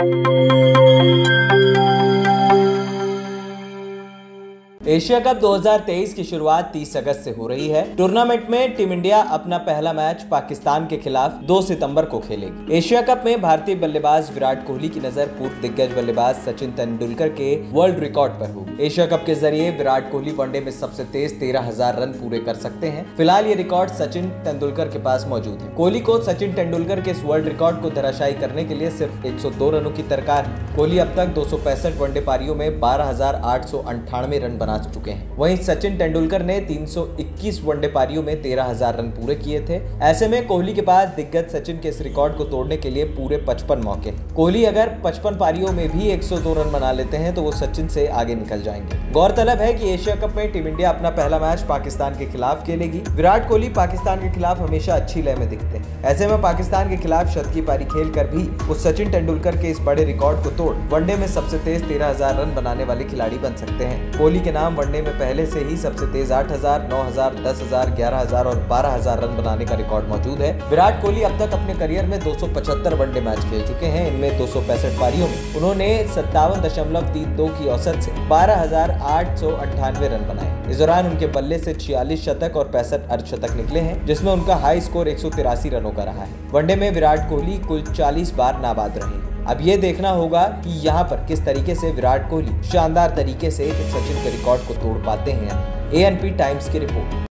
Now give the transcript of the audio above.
you Asia cup 2023 की शुरुआत 30 अगस्त से हो रही है। टूर्नामेंट में टीम इंडिया अपना पहला मैच पाकिस्तान के खिलाफ 2 सितंबर को खेलेगी। एशिया कप में भारतीय बल्लेबाज विराट कोहली की नज़र पूर्व दिग्गज बल्लेबाज सचिन तेंदुलकर के वर्ल्ड रिकॉर्ड पर होगी। एशिया कप के ज़रिए विराट कोहली वनडे में सबसे तेज तेरह हज़ार रन पूरे कर सकते हैं। फ़िलहाल ये रिकॉर्ड सचिन तेंदुलकर के पास मौजूद है। कोहली को सचिन तेंदुलकर के इस वर्ल्ड रिकॉर्ड को धराशायी करने के लिए सिर्फ़ 102 रनों की दरकार कोहली अब तक दो सौ पैंसठ वनडे पारियों में बारह रन बना बना चुके हैं। वहीं सचिन तेंदुलकर ने 321 वनडे पारियों में 13,000 रन पूरे किए थे। ऐसे में कोहली के पास दिग्गज सचिन के इस रिकॉर्ड को तोड़ने के लिए पूरे 55 मौके। कोहली अगर 55 पारियों में भी 102 रन बना लेते हैं तो वो सचिन से आगे निकल जाएँगे। गौरतलब है की एशिया कप में टीम इंडिया अपना पहला मैच पाकिस्तान के खिलाफ खेलेगी। विराट कोहली पाकिस्तान के खिलाफ हमेशा अच्छी लय में दिखते हैं। ऐसे में पाकिस्तान के खिलाफ शत की पारी खेल कर भी वो सचिन तेंदुलकर के इस बड़े रिकॉर्ड को तोड़ वनडे में सबसे तेज तेरह रन बनाने वाले खिलाड़ी बन सकते हैं। कोहली के नाम वनडे में पहले से ही सबसे तेज 8000, 9000, 10000, 11000 और 12000 रन बनाने का रिकॉर्ड मौजूद है। विराट कोहली अब तक अपने करियर में 275 वनडे मैच खेल चुके हैं। इनमें दो पारियों में उन्होंने सत्तावन की औसत से बारह रन बनाए। इस दौरान उनके बल्ले से छियालीस शतक और पैंसठ अर्धशतक निकले हैं जिसमें उनका हाई स्कोर एक सौ तिरासी रनों का रहा है। वनडे में विराट कोहली कुल चालीस बार नाबाद रहे। अब ये देखना होगा कि यहाँ पर किस तरीके से विराट कोहली शानदार तरीके से सचिन के रिकॉर्ड को तोड़ पाते हैं। ए टाइम्स की रिपोर्ट।